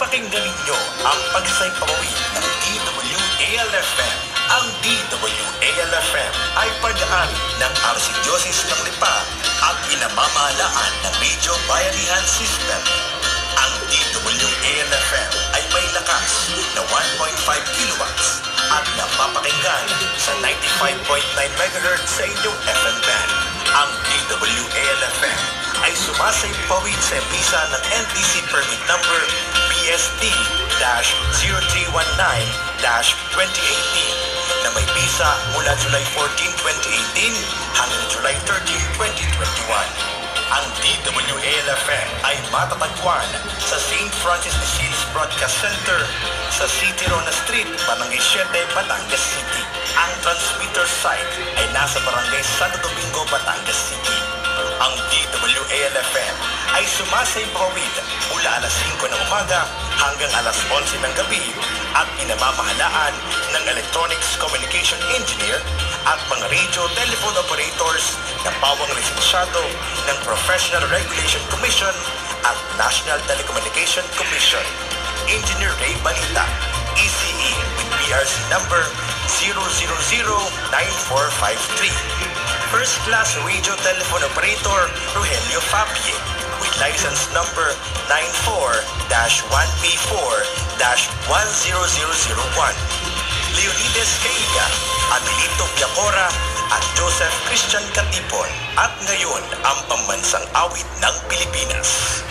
Napakinggan ninyo ang pagsaypawid ng DWALFM. Ang DWALFM ay pag-aari ng Arsidiosis ng Lipa at pinamamahalaan ng Radio Bayanihan System. Ang DWALFM ay may lakas na 1.5 kilowatts at napapakinggan sa 95.9 MHz sa inyong FM band. Ang DWALFM ay sumasaypawid sa visa ng NTC Permit Number BST-0319-2018 na may visa mula July 14, 2018 hanggang July 13, 2021. Ang DWALFM ay matatagpuan sa St. Francis de Sales Broadcast Center sa City Rona Street, Barangay 7, Batangas City. Ang transmitter site ay nasa Barangay Santo Domingo, Batangas City. Ang DWALFM ay sumasaybawid mula alas 5 ng umaga hanggang alas 11 ng gabi at pinamamahalaan ng Electronics Communication Engineer at mga radio telephone operators na pawang lisensyado ng Professional Regulation Commission at National Telecommunication Commission. Engineer Ray Balita, ECE with PRC number 0009453. First class radio telephone operator Rogelio Fabie license number 94-1P4-10001. Leonides Caiga, Amelito Biacora at Joseph Christian Katipon at ngayon ang pambansang awit ng Pilipinas.